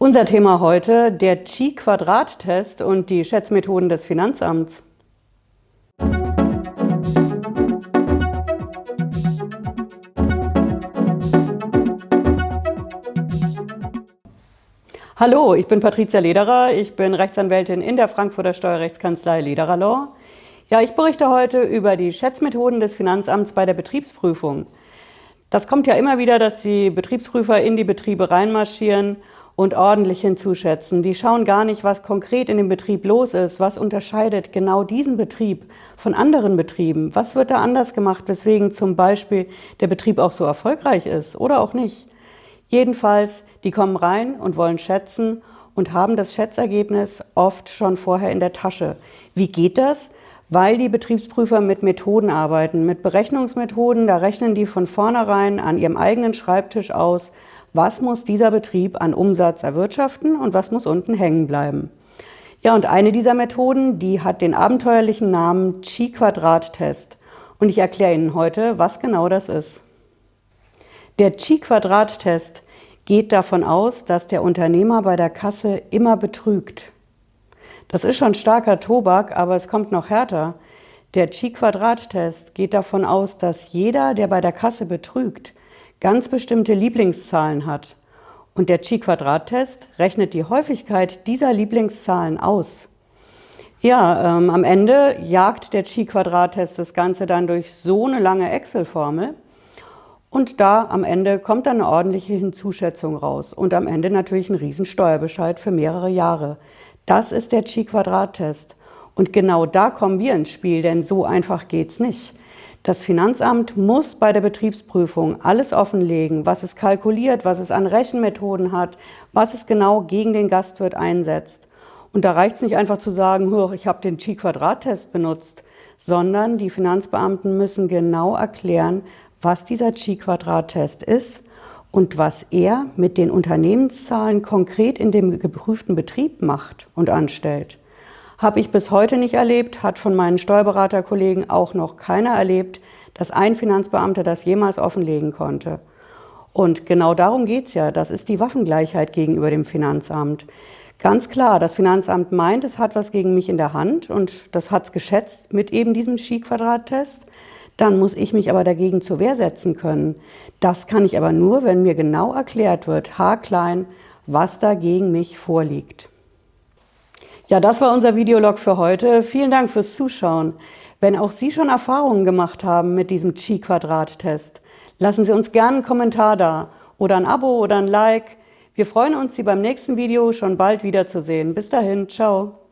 Unser Thema heute der Chi-Quadrat-Test und die Schätzmethoden des Finanzamts. Hallo, ich bin Patricia Lederer, ich bin Rechtsanwältin in der Frankfurter Steuerrechtskanzlei Lederer Law. Ja, ich berichte heute über die Schätzmethoden des Finanzamts bei der Betriebsprüfung. Das kommt ja immer wieder, dass die Betriebsprüfer in die Betriebe reinmarschieren und ordentlich hinzuschätzen. Die schauen gar nicht, was konkret in dem Betrieb los ist, was unterscheidet genau diesen Betrieb von anderen Betrieben, was wird da anders gemacht, weswegen zum Beispiel der Betrieb auch so erfolgreich ist oder auch nicht. Jedenfalls, die kommen rein und wollen schätzen und haben das Schätzergebnis oft schon vorher in der Tasche. Wie geht das? Weil die Betriebsprüfer mit Methoden arbeiten, mit Berechnungsmethoden, da rechnen die von vornherein an ihrem eigenen Schreibtisch aus, was muss dieser Betrieb an Umsatz erwirtschaften und was muss unten hängen bleiben. Ja, und eine dieser Methoden, die hat den abenteuerlichen Namen Chi-Quadrat-Test. Und ich erkläre Ihnen heute, was genau das ist. Der Chi-Quadrat-Test geht davon aus, dass der Unternehmer bei der Kasse immer betrügt. Das ist schon starker Tobak, aber es kommt noch härter. Der Chi-Quadrat-Test geht davon aus, dass jeder, der bei der Kasse betrügt, ganz bestimmte Lieblingszahlen hat. Und der Chi-Quadrat-Test rechnet die Häufigkeit dieser Lieblingszahlen aus. Ja, ähm, am Ende jagt der Chi-Quadrat-Test das Ganze dann durch so eine lange Excel-Formel. Und da am Ende kommt dann eine ordentliche Hinzuschätzung raus. Und am Ende natürlich ein Riesensteuerbescheid für mehrere Jahre. Das ist der Chi-Quadrat-Test. Und genau da kommen wir ins Spiel, denn so einfach geht's nicht. Das Finanzamt muss bei der Betriebsprüfung alles offenlegen, was es kalkuliert, was es an Rechenmethoden hat, was es genau gegen den Gastwirt einsetzt. Und da reicht es nicht einfach zu sagen, ich habe den Chi-Quadrat-Test benutzt, sondern die Finanzbeamten müssen genau erklären, was dieser Chi-Quadrat-Test ist und was er mit den Unternehmenszahlen konkret in dem geprüften Betrieb macht und anstellt. Habe ich bis heute nicht erlebt, hat von meinen Steuerberaterkollegen auch noch keiner erlebt, dass ein Finanzbeamter das jemals offenlegen konnte. Und genau darum geht's ja. Das ist die Waffengleichheit gegenüber dem Finanzamt. Ganz klar, das Finanzamt meint, es hat was gegen mich in der Hand und das hat's geschätzt mit eben diesem Chi-Quadrat-Test. Dann muss ich mich aber dagegen zur Wehr setzen können. Das kann ich aber nur, wenn mir genau erklärt wird, haarklein, was da gegen mich vorliegt. Ja, das war unser Videolog für heute. Vielen Dank fürs Zuschauen. Wenn auch Sie schon Erfahrungen gemacht haben mit diesem Chi-Quadrat-Test, lassen Sie uns gerne einen Kommentar da oder ein Abo oder ein Like. Wir freuen uns, Sie beim nächsten Video schon bald wiederzusehen. Bis dahin, ciao.